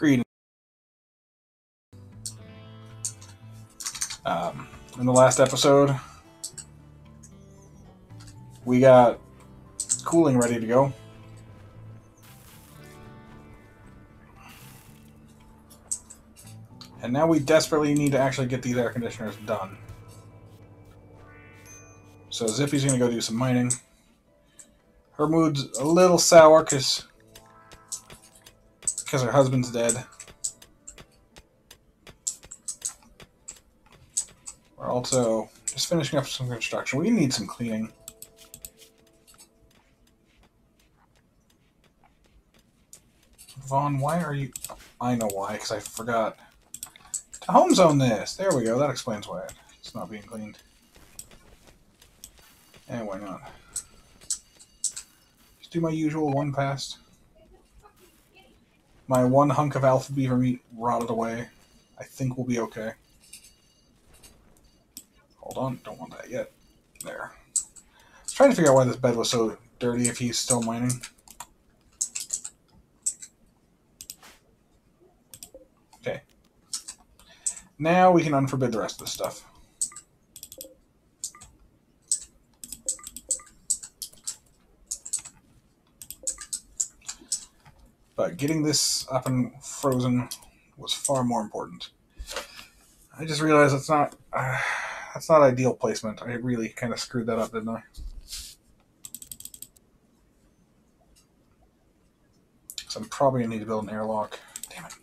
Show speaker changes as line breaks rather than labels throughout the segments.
Greed. Um, in the last episode, we got cooling ready to go. And now we desperately need to actually get these air conditioners done. So Zippy's going to go do some mining. Her mood's a little sour because because her husband's dead. We're also just finishing up some construction. We need some cleaning. Vaughn, why are you... I know why, because I forgot to home zone this. There we go. That explains why it's not being cleaned. And why not? Just do my usual one pass. My one hunk of alpha beaver meat rotted away. I think we'll be okay. Hold on, don't want that yet. There. I was trying to figure out why this bed was so dirty if he's still mining. Okay. Now we can unforbid the rest of the stuff. But getting this up and frozen was far more important. I just realized it's not uh, that's not ideal placement. I really kind of screwed that up, didn't I? So I'm probably gonna need to build an airlock. Damn it.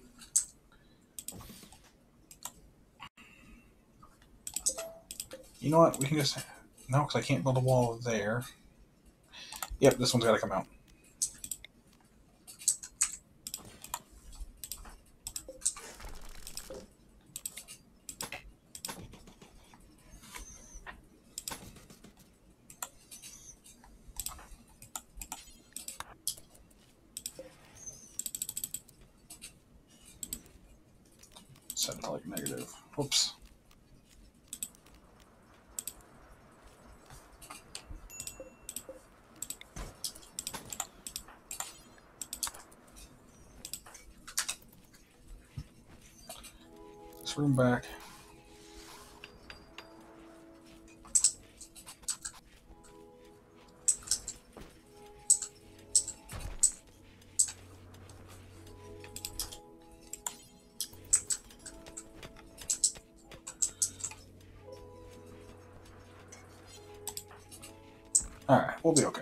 You know what? We can just no, because I can't build a wall there. Yep, this one's got to come out. Set to like negative. Whoops. This room back. We'll be okay.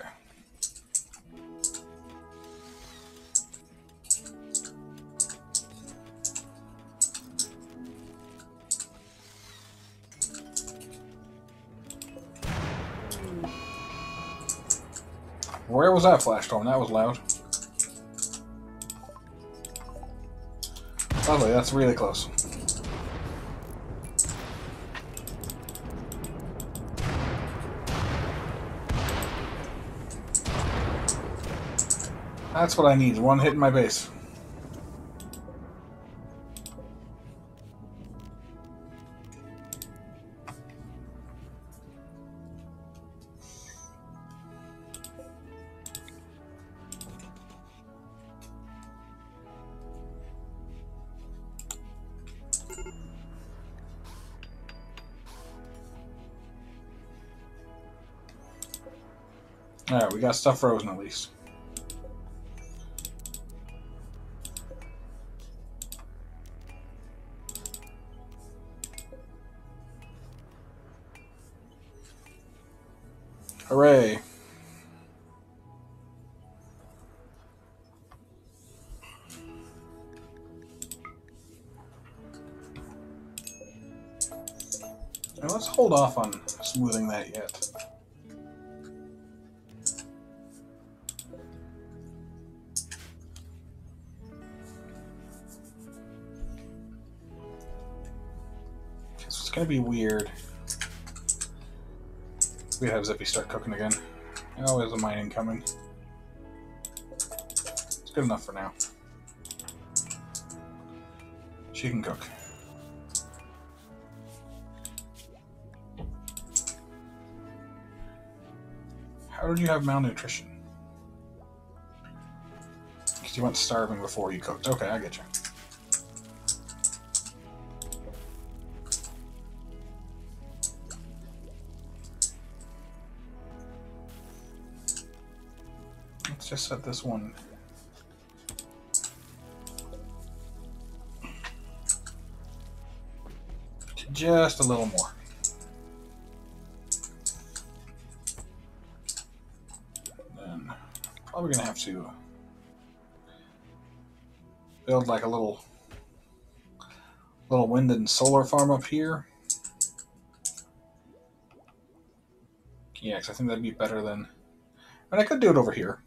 Where was that flash storm? That was loud. Lovely, that's really close. That's what I need. One hit in my base. Alright, we got stuff frozen at least. Hooray. Now let's hold off on smoothing that yet. It's gonna be weird. We have Zippy start cooking again. Oh, there's a mining coming. It's good enough for now. She can cook. How did you have malnutrition? Because you went starving before you cooked. Okay, I get you. Let's just set this one. Just a little more. Then probably gonna have to build like a little little wind and solar farm up here. Yeah, because I think that'd be better than. And I could do it over here.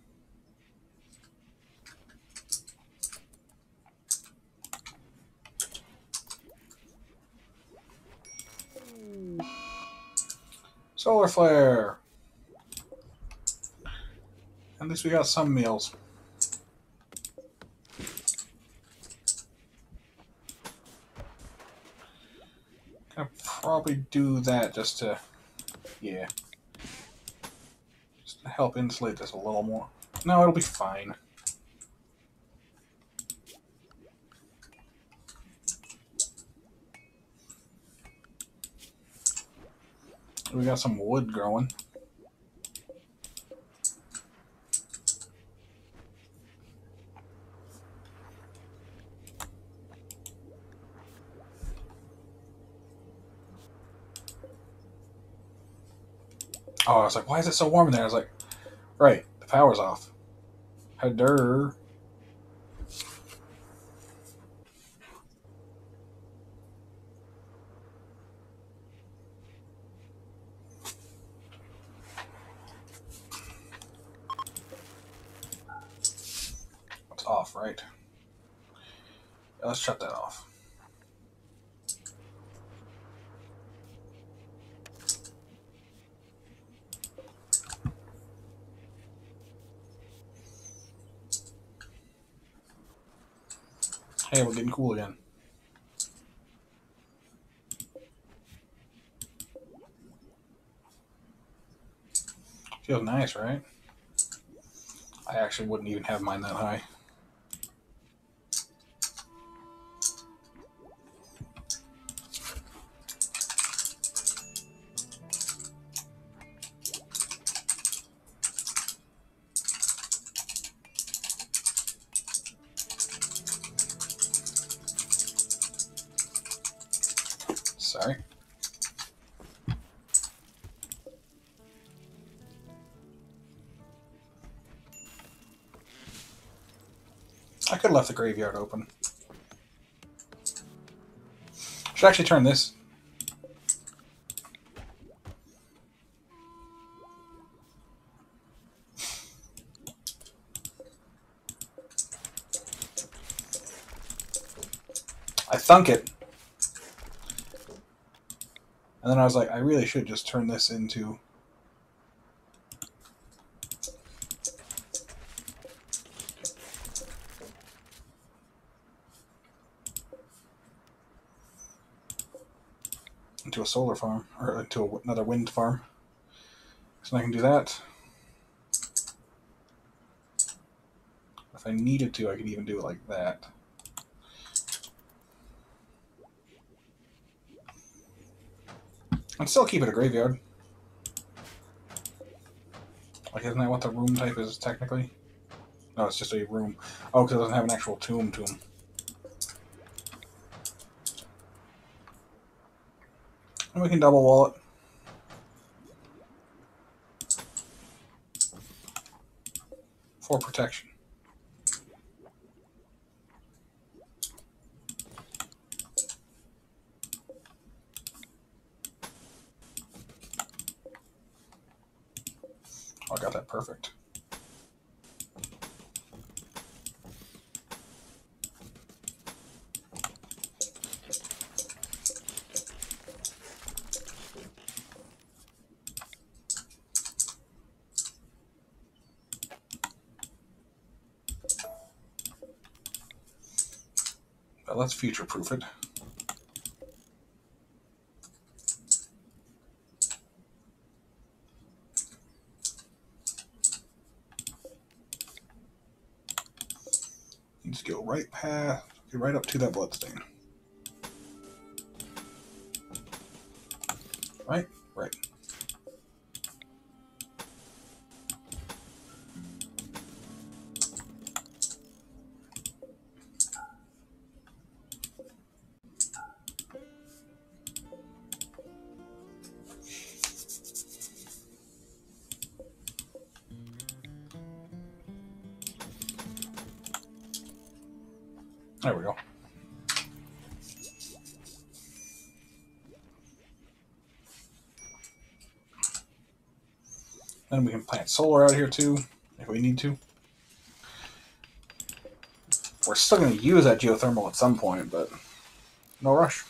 Solar flare. At least we got some meals. Gonna probably do that just to, yeah just to help insulate this a little more. No, it'll be fine. We got some wood growing. Oh, I was like, why is it so warm in there? I was like, Right, the power's off. Header. It's off, right? Let's shut that off. Hey, we're getting cool again. Feels nice, right? I actually wouldn't even have mine that high. Graveyard open. Should actually turn this. I thunk it. And then I was like, I really should just turn this into solar farm or into another wind farm. So I can do that. If I needed to, I could even do it like that. And still keep it a graveyard. Like, isn't that what the room type is technically? No, it's just a room. Oh, because it doesn't have an actual tomb tomb. We can double wall it. For protection. Oh, I got that perfect. Let's future proof it. Needs to go right past, right up to that bloodstain. Right? Right. Plant solar out here too, if we need to. We're still going to use that geothermal at some point, but no rush.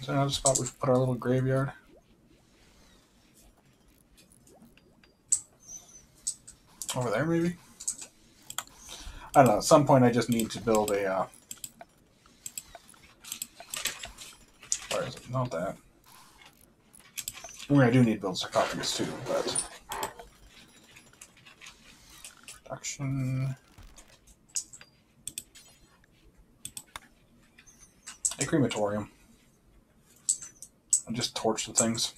Is there another spot we should put our little graveyard? Over there, maybe? I don't know. At some point, I just need to build a. Uh... Where is it? Not that. I mean, I do need to build sarcophagus too, but. Production. A crematorium. Just torch the things.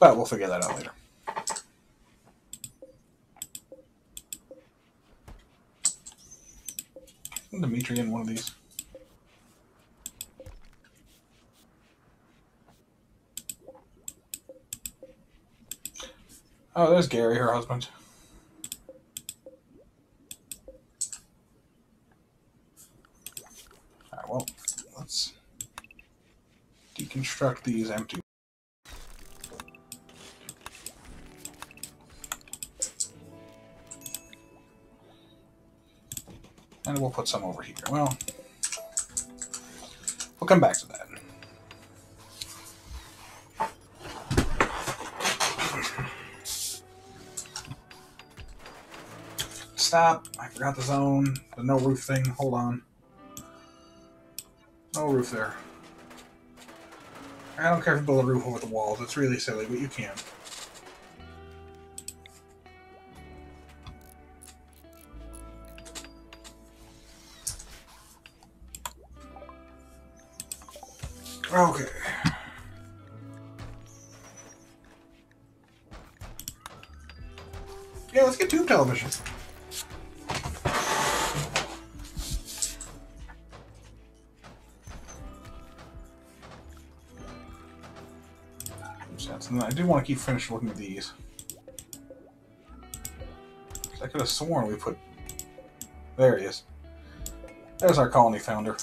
But we'll figure that out later. Dimitri in one of these. Oh, there's Gary, her husband. Alright, well, let's deconstruct these empty We'll put some over here. Well, we'll come back to that. Stop. I forgot the zone. The no roof thing. Hold on. No roof there. I don't care if you build a roof over the walls. It's really silly, but you can. Okay. Yeah, let's get tube television. I do want to keep finished looking at these. I could have sworn we put... There he is. There's our colony founder.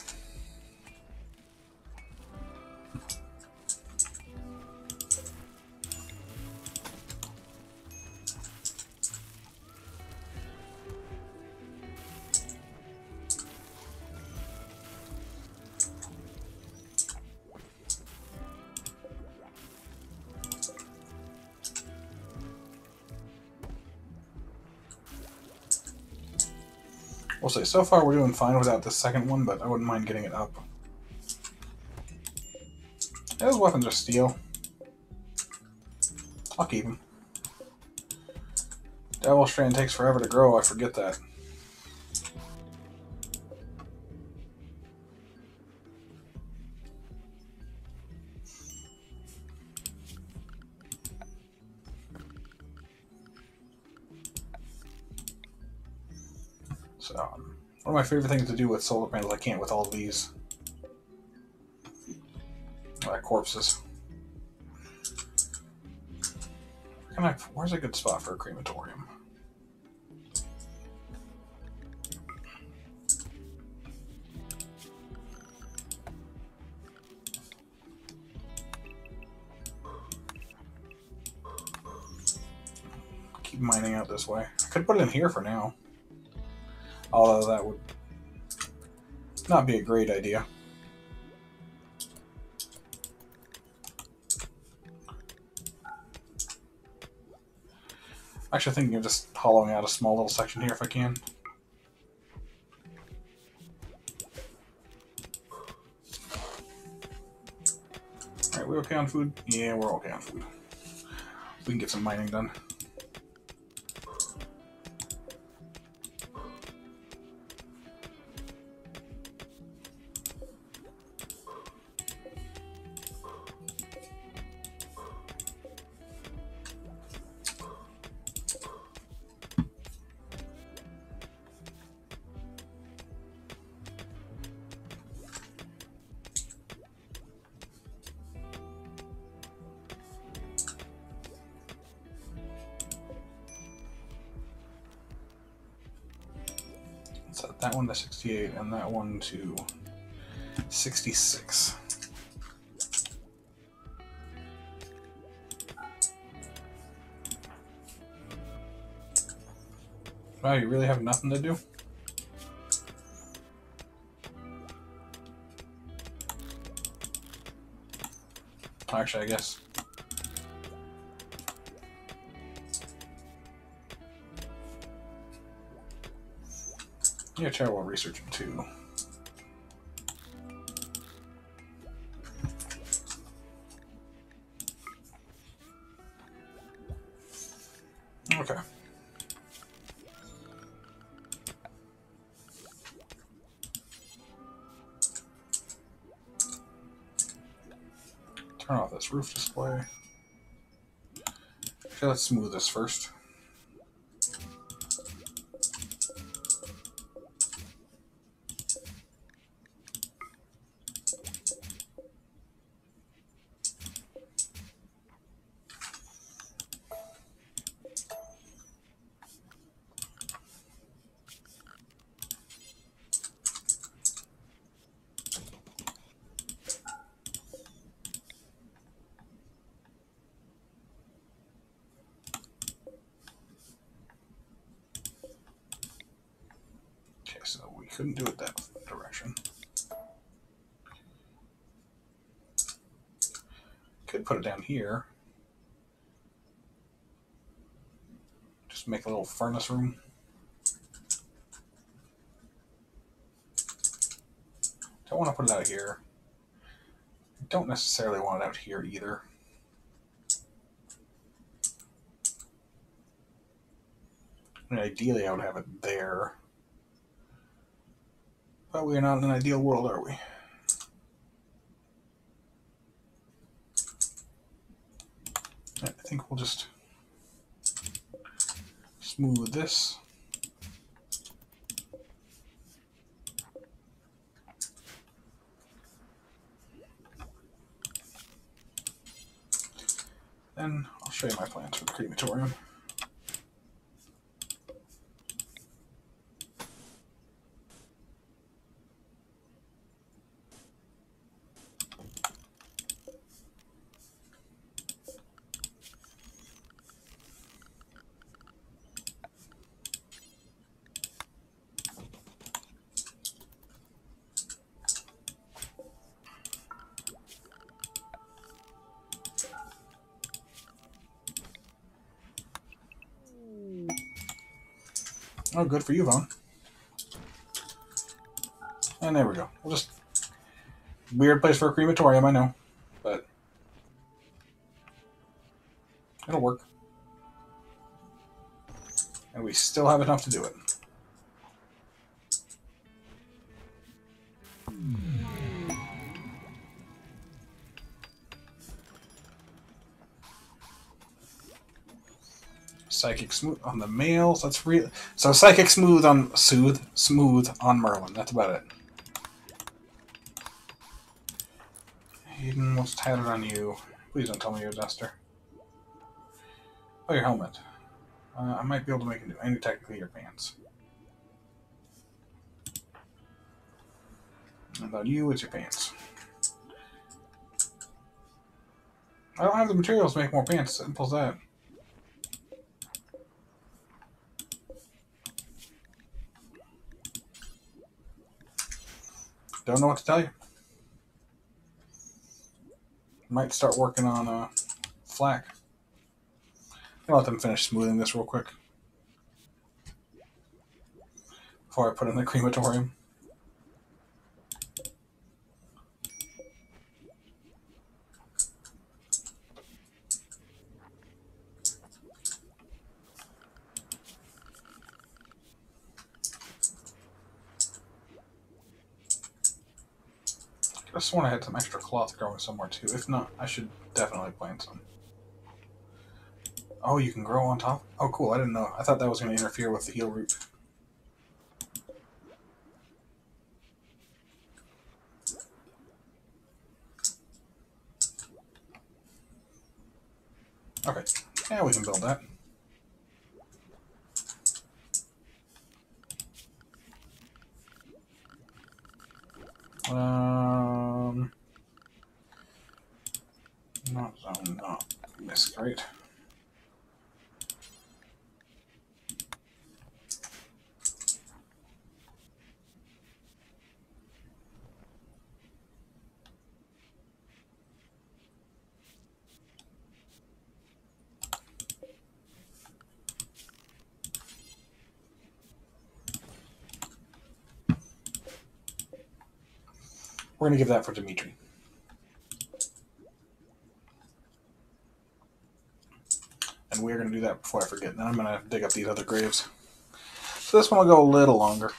So far we're doing fine without the second one, but I wouldn't mind getting it up. Those weapons are steel. I'll keep them. Devil Strand takes forever to grow, I forget that. My favorite things to do with solar panels, I can't with all these corpses. Can I, where's a good spot for a crematorium? Keep mining out this way. I could put it in here for now. Although that would not be a great idea. Actually, thinking of just hollowing out a small little section here if I can. Alright, we okay on food? Yeah, we're okay on food. We can get some mining done. 68 and that one to 66. Wow, you really have nothing to do? Actually, I guess. Yeah, try what researching too. Okay. Turn off this roof display. Okay, let's smooth this first. Okay, so we couldn't do it that direction. Could put it down here. Just make a little furnace room. Don't want to put it out here. Don't necessarily want it out here either. I mean, ideally, I would have it there. But we're not in an ideal world, are we? I think we'll just smooth this. Then I'll show you my plans for the crematorium. Good for you, Vaughn. And there we go. We'll just weird place for a crematorium, I know, but it'll work. And we still have enough to do it. Psychic soothe on the males. That's real. So psychic soothe on soothe smooth on Merlin. That's about it. Hayden, what's tatted on you? Please don't tell me you're a duster. Oh, your helmet. Uh, I might be able to make it any technically your pants. And on you, it's your pants. I don't have the materials to make more pants. Simple as that. Don't know what to tell you. Might start working on uh, flak. I'll let them finish smoothing this real quick before I put in the crematorium. I sworn I had some extra cloth growing somewhere too. If not, I should definitely plant some. Oh, you can grow on top? Oh, cool. I didn't know. I thought that was going to interfere with the heal root. Okay. Yeah, we can build that. Um, not zone, not. Miss, We're going to give that for Dimitri. And we're going to do that before I forget. Then I'm going to dig up these other graves. So this one will go a little longer.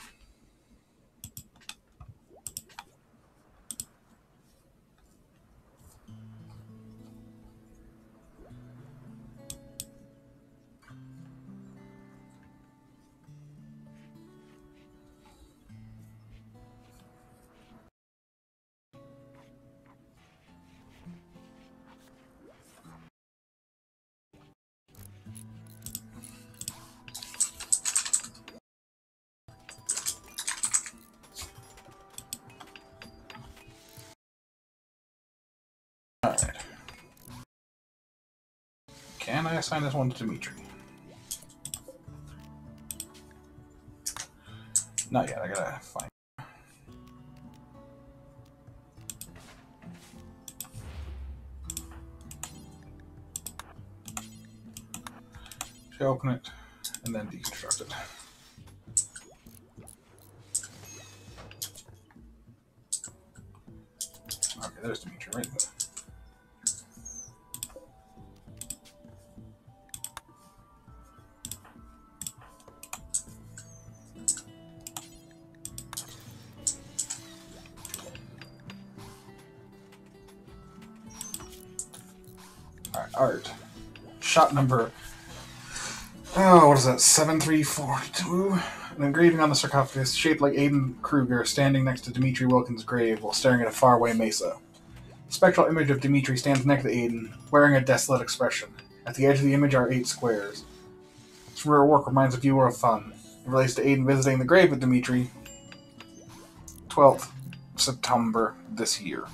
Can I assign this one to Dimitri? Not yet, I gotta find. Should open it and then deconstruct it. Okay, there's Dimitri right there. Shot number. Oh, what is that? 7342? An engraving on the sarcophagus shaped like Aiden Kruger standing next to Dimitri Wilkins' grave while staring at a faraway mesa. The spectral image of Dimitri stands next to Aiden, wearing a desolate expression. At the edge of the image are eight squares. This rare work reminds the viewer of fun. It relates to Aiden visiting the grave of Dimitri, 12th September this year.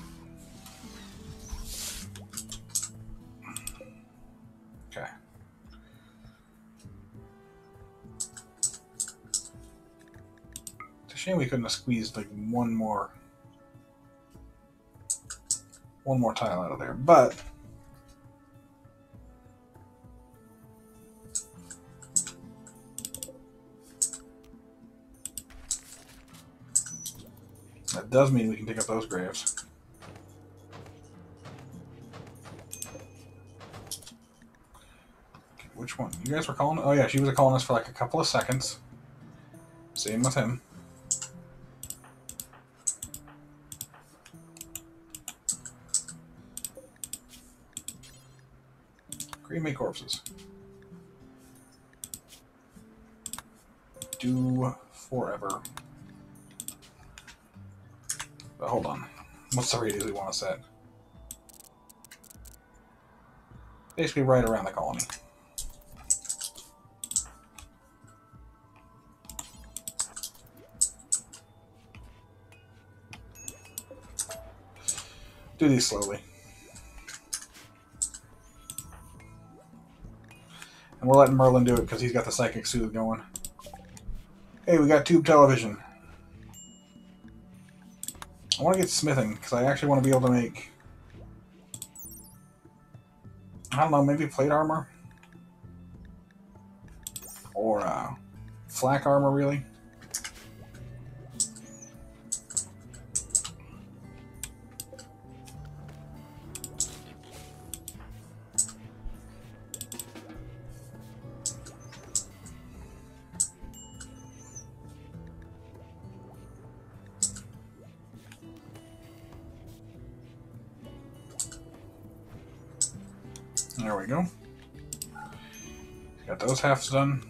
Shame we couldn't have squeezed like one more one more tile out of there, but that does mean we can pick up those graves. Which one? You guys were calling? Oh yeah, she was calling us for like a couple of seconds. Same with him. Cremate corpses. Do forever. But hold on. What's the radius we want to set? Basically right around the colony. Do these slowly. And we're letting Merlin do it because he's got the psychic soothe going. Hey, we got tube television. I want to get smithing because I actually want to be able to make. I don't know, maybe plate armor? Or uh, flak armor, really? Halves done.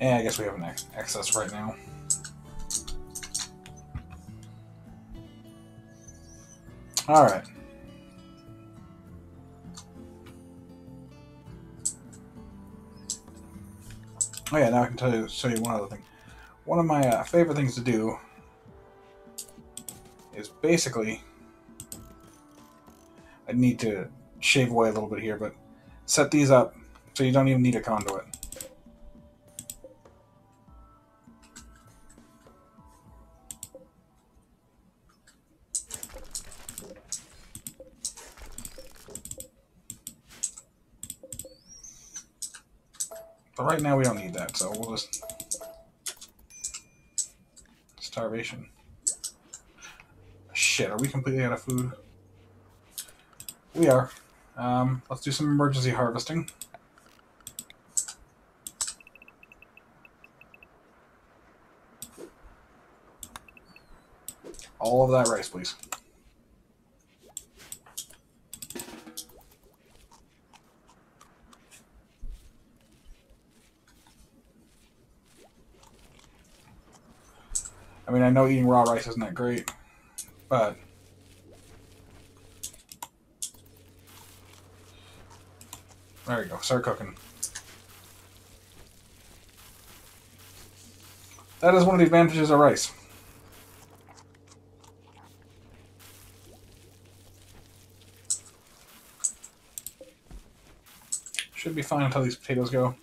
And I guess we have an ex- excess right now. All right. Oh yeah, now I can tell you, show you one other thing. One of my uh, favorite things to do is basically I need to shave away a little bit here, but set these up so you don't even need a conduit. Right now we don't need that, so we'll just... Starvation. Shit, are we completely out of food? We are. Um, let's do some emergency harvesting. All of that rice, please. I mean, I know eating raw rice isn't that great, but there you go. Start cooking. That is one of the advantages of rice. Should be fine until these potatoes go.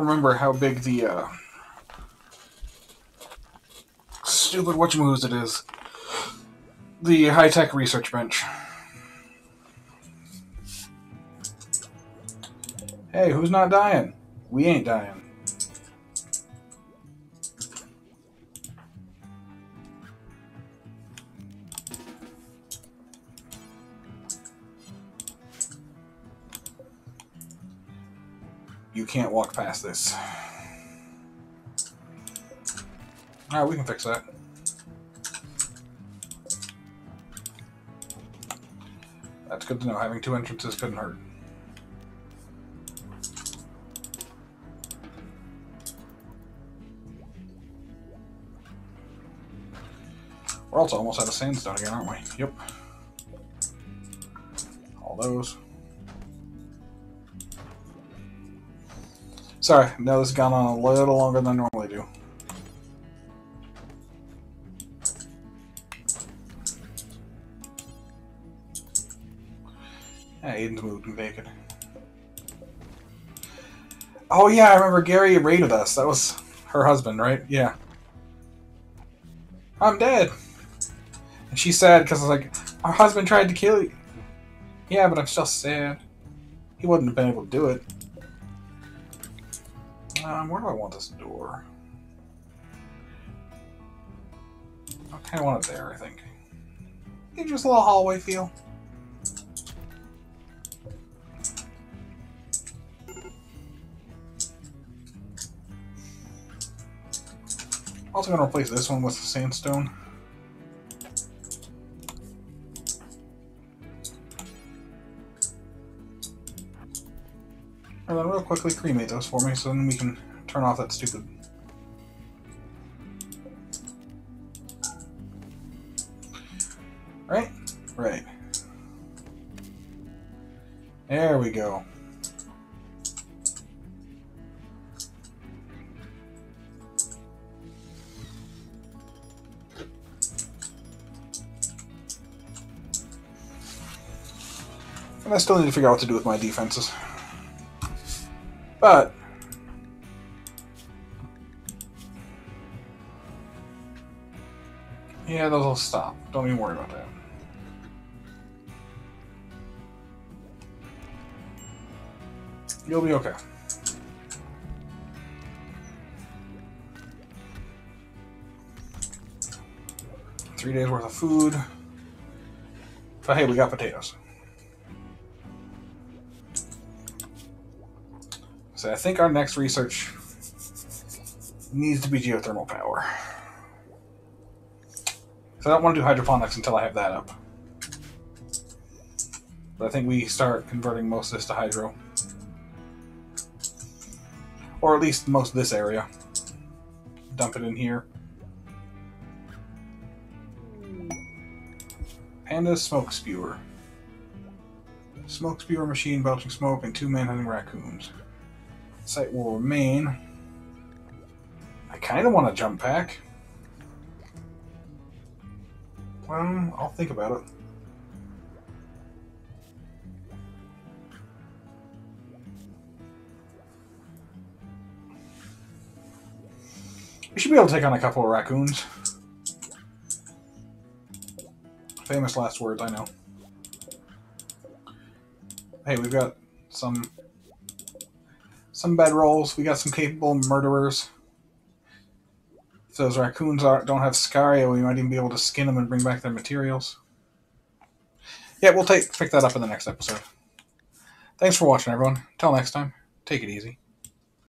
Remember how big the uh, stupid whatchamahoos it is. The high tech research bench. Hey, who's not dying? We ain't dying. Can't walk past this. Alright, we can fix that. That's good to know. Having two entrances couldn't hurt. We're also almost out of sandstone again, aren't we? Yep. All those. Sorry, now this has gone on a little longer than I normally do. Yeah, Aiden's moved and bacon. Oh yeah, I remember Gary raided us. That was her husband, right? Yeah. I'm dead. And she's sad because like, our husband tried to kill you. Yeah, but I'm still sad. He wouldn't have been able to do it. Um, where do I want this door? Okay, I want it there, I think. Give just a little hallway feel. Also to replace this one with sandstone. And then real quickly cremate those for me so then we can turn off that stupid... Right? Right. There we go. And I still need to figure out what to do with my defenses. But yeah, those will stop. Don't even worry about that. You'll be okay. Three days worth of food. But hey, we got potatoes. I think our next research needs to be geothermal power. So I don't want to do hydroponics until I have that up. But I think we start converting most of this to hydro. Or at least most of this area. Dump it in here. Panda smoke spewer. Smoke spewer machine belching smoke and two manhunting raccoons. Site will remain. I kind of want to jump pack. Well, I'll think about it. We should be able to take on a couple of raccoons. Famous last words, I know. Hey, we've got some some bedrolls. We got some capable murderers. If those raccoons are, don't have Scaria, we might even be able to skin them and bring back their materials. Yeah, we'll take pick that up in the next episode. Thanks for watching, everyone. Till next time, take it easy.